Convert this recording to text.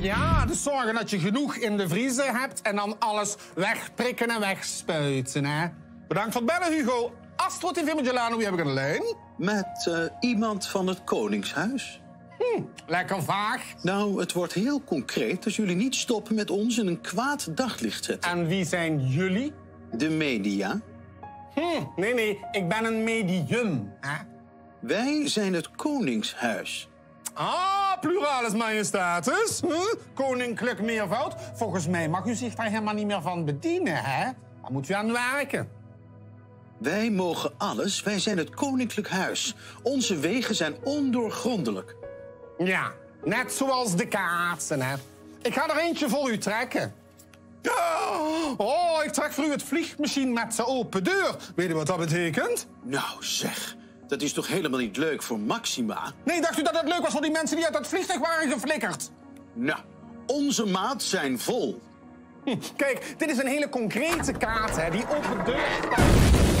Ja, dus zorgen dat je genoeg in de vriezer hebt en dan alles wegprikken en wegspuiten, hè. Bedankt voor het bellen, Hugo. Astro TV met Jelano, wie heb ik aan de lijn? Met eh, iemand van het Koningshuis. Hm, lekker vaag. Nou, het wordt heel concreet als jullie niet stoppen met ons in een kwaad daglicht zetten. En wie zijn jullie? De media. Hm, nee, nee, ik ben een medium, hè. Wij zijn het Koningshuis. Ah, pluralis majestatis. Huh? Koninklijk meervoud. Volgens mij mag u zich daar helemaal niet meer van bedienen, hè? Daar moet u aan werken. Wij mogen alles. Wij zijn het Koninklijk Huis. Onze wegen zijn ondoorgrondelijk. Ja, net zoals de kaatsen, hè. Ik ga er eentje voor u trekken. Oh, ik trek voor u het vliegmachine met zijn open deur. Weet u wat dat betekent? Nou, zeg. Dat is toch helemaal niet leuk voor Maxima? Nee, dacht u dat het leuk was voor die mensen die uit dat vliegtuig waren geflikkerd? Nou, onze maat zijn vol. Hm, kijk, dit is een hele concrete kaart, hè, die open deur staat.